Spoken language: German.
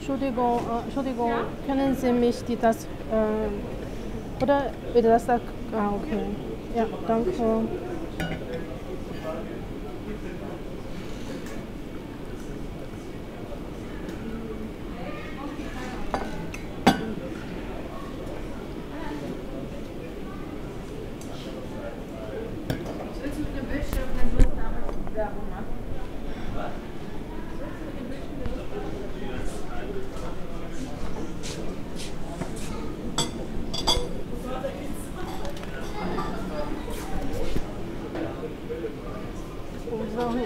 Entschuldigung, äh, Entschuldigung, können Sie mich die das äh, oder wieder das ah okay. Ja, danke. Willst du Werbung machen? Bon,